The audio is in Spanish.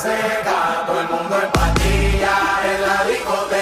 seca, todo el mundo en pastilla, en la discoteca.